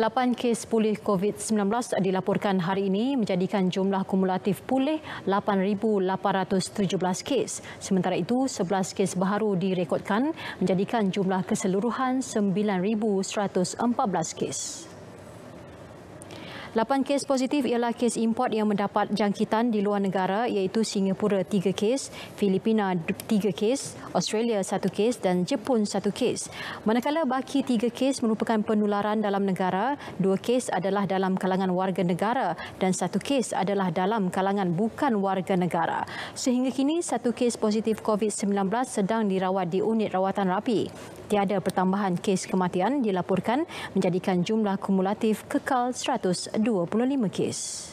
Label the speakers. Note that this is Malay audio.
Speaker 1: 8 kes pulih COVID-19 dilaporkan hari ini menjadikan jumlah kumulatif pulih 8,817 kes. Sementara itu, 11 kes baharu direkodkan menjadikan jumlah keseluruhan 9,114 kes. Lapan kes positif ialah kes import yang mendapat jangkitan di luar negara iaitu Singapura 3 kes, Filipina 3 kes, Australia 1 kes dan Jepun 1 kes. Manakala baki 3 kes merupakan penularan dalam negara, 2 kes adalah dalam kalangan warga negara dan 1 kes adalah dalam kalangan bukan warga negara. Sehingga kini, 1 kes positif COVID-19 sedang dirawat di unit rawatan rapi. Tiada pertambahan kes kematian dilaporkan menjadikan jumlah kumulatif kekal 100 25 kes.